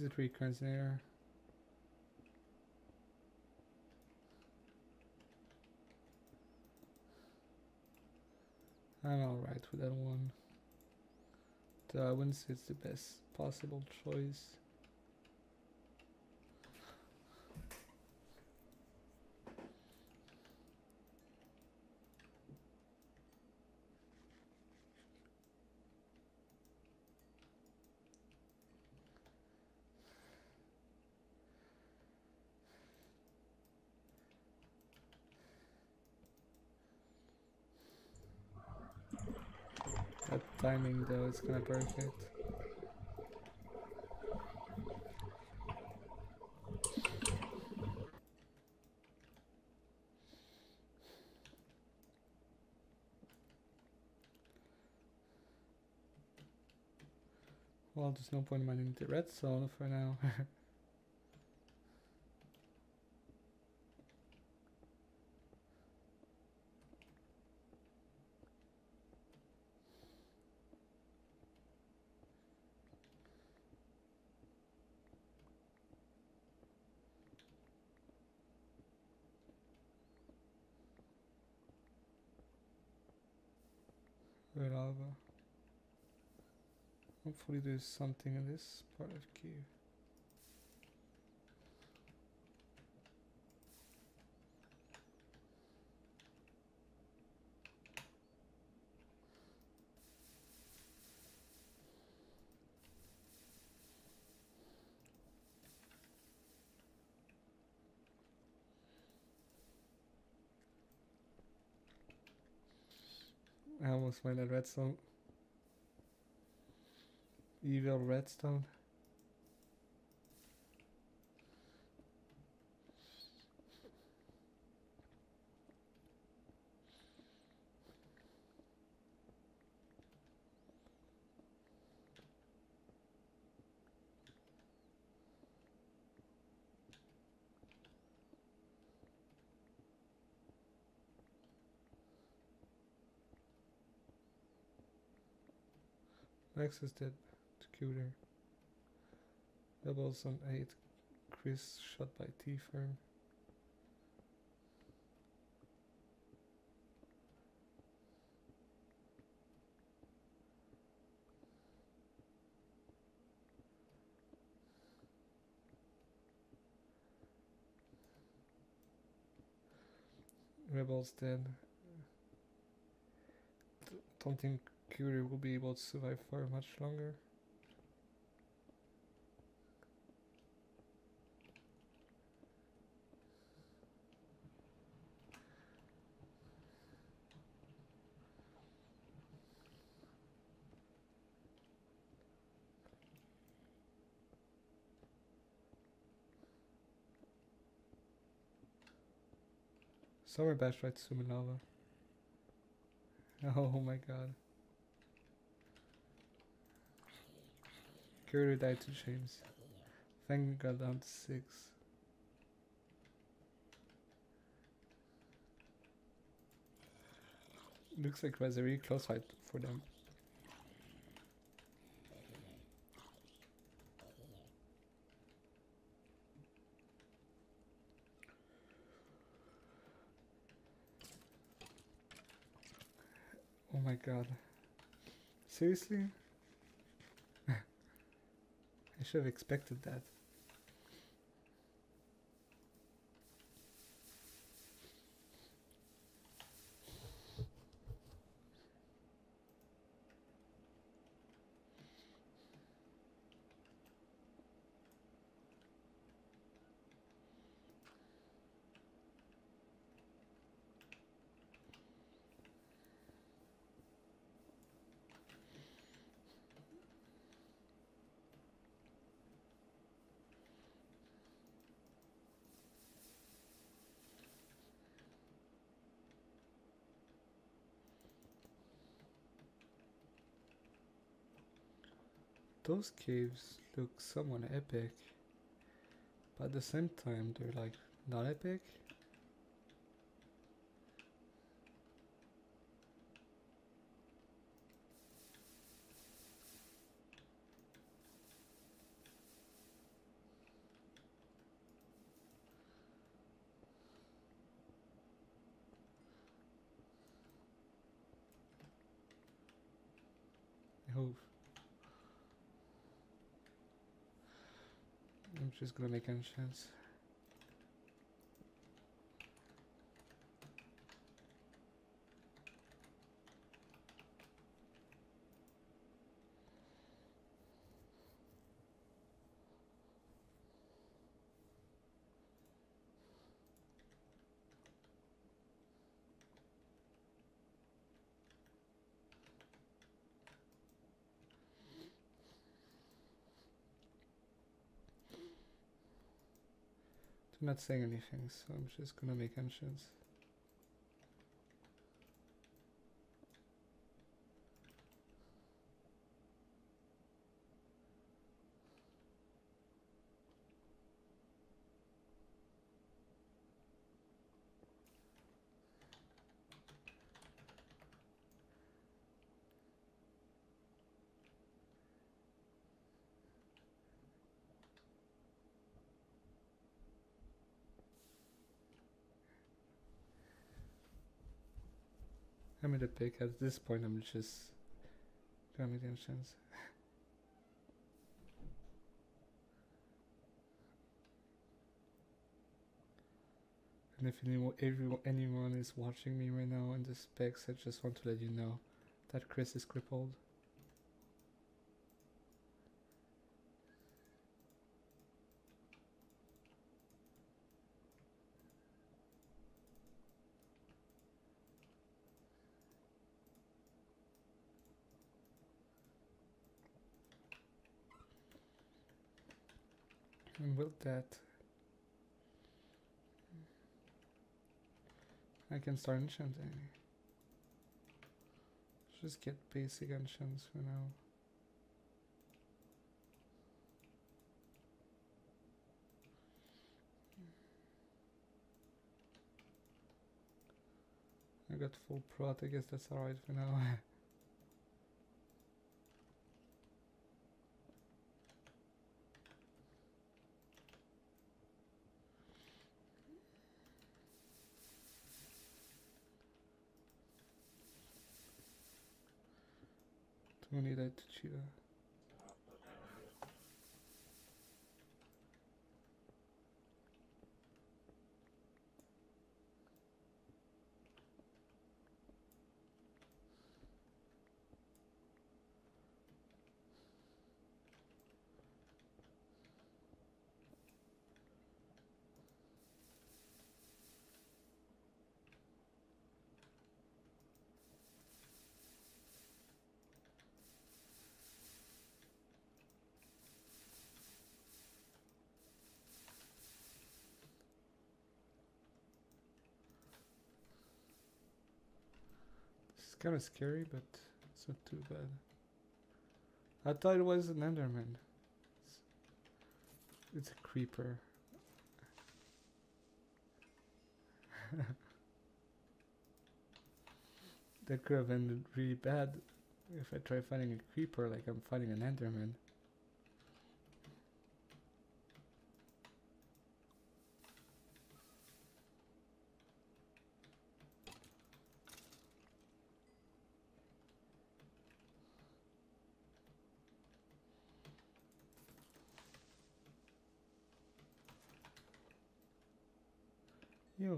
Is it recurrence there? I'm alright with that one. Though I wouldn't say it's the best possible choice. That timing though is kinda perfect. Well, there's no point mining the red zone for now. Hopefully there's something in this part of cave. I almost went at redstone. Evil redstone. Max is dead. Scooter. Doubles on 8. Chris shot by T firm. Rebels dead. Think Curie will be able to survive for much longer. Summer bash right Suminova. Oh my god. Curie died to James. Thank God down to six. Looks like it was a really close fight for them. Oh my god. Seriously? Should have expected that. Those caves look somewhat epic, but at the same time they're like not epic. I'm just gonna make enchants. Not saying anything, so I'm just gonna make enchants. I'm at a pick. At this point, I'm just gonna make enchants. And if anyone, everyone, anyone is watching me right now in the specs, I just want to let you know that Chris is crippled. And with that, I can start enchanting. Just get basic enchants for now. I got full prot, I guess that's alright for now. Don't kind of scary, but it's not too bad. I thought it was an Enderman. It's, it's a creeper. that could have ended really bad if I try fighting a creeper like I'm fighting an Enderman.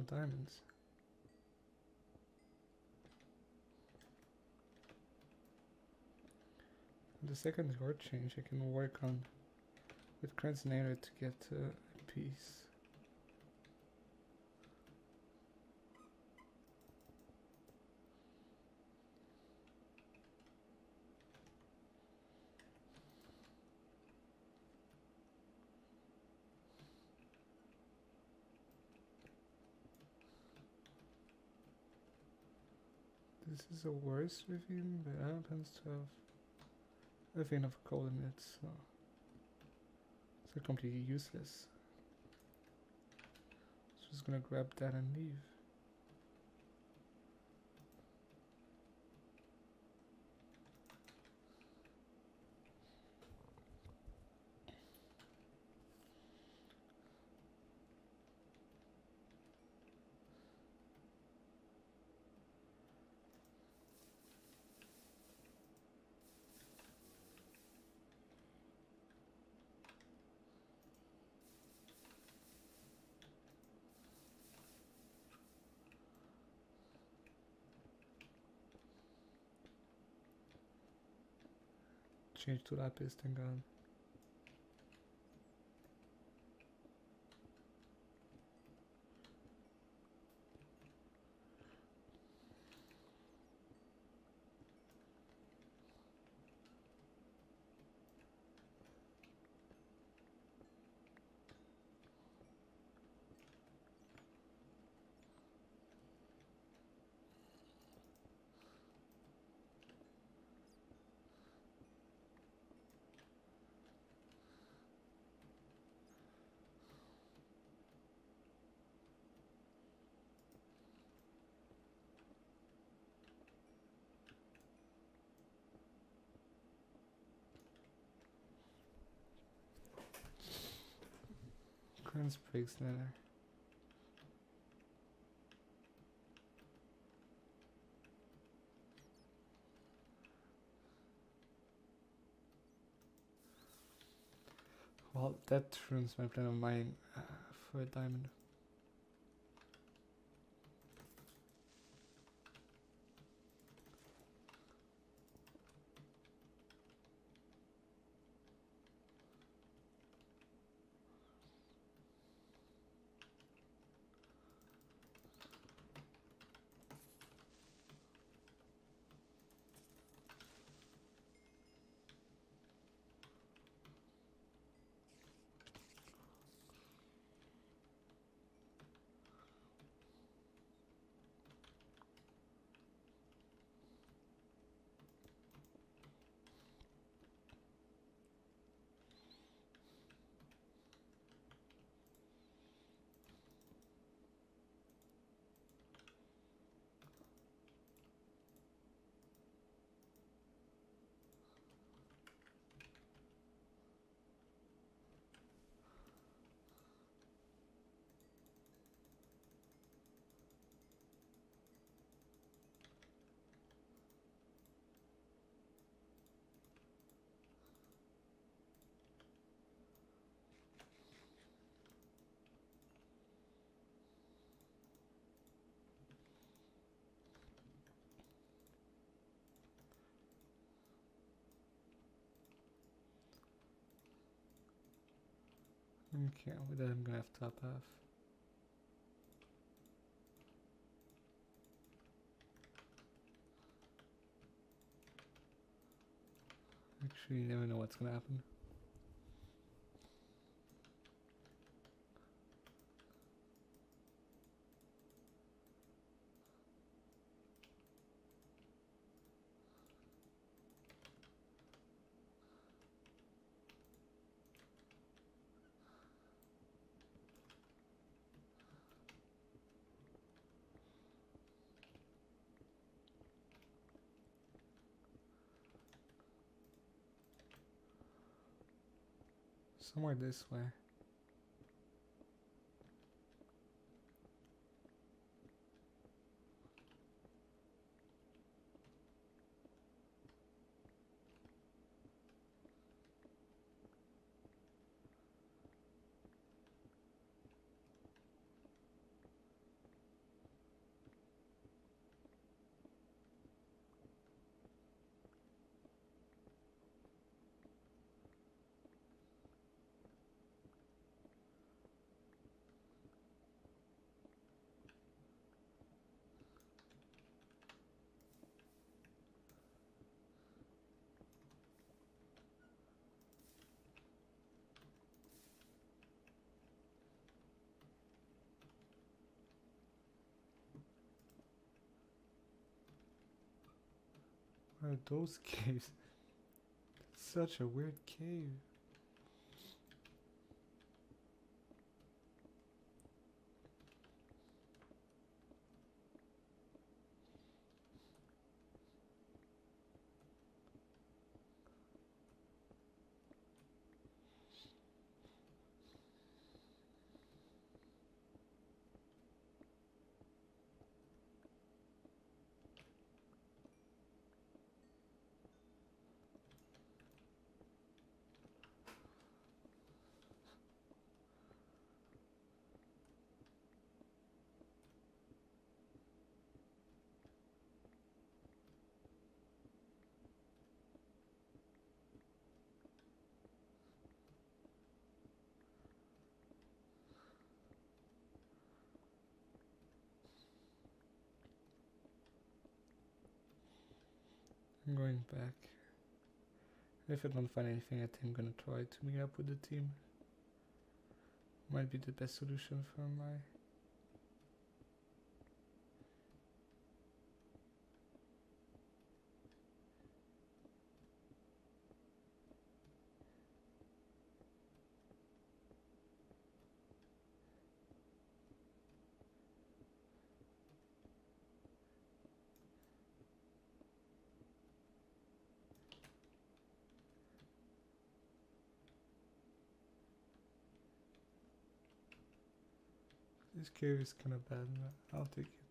Diamonds. The second guard change I can work on with Kranznator to get uh, a piece. This is a worse ravine, but happens to have a of coal in it, so it's completely useless. Just gonna grab that and leave. Change to lapis, thank breaks nether. Well, that ruins my plan of mine uh, for a diamond. Okay, with that I'm gonna have to top half. Actually, you never know what's gonna happen. Somewhere this way. Are those caves? Such a weird cave. I'm going back. If I don't find anything, I think I'm gonna try to meet up with the team. Might be the best solution for my This cave is kind of bad, I'll take it.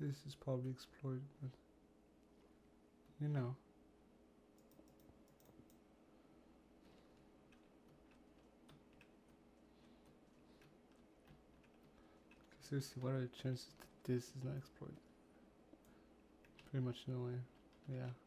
This is probably exploited, but you know. Seriously, what are the chances that this is not exploited? Pretty much no way. Yeah.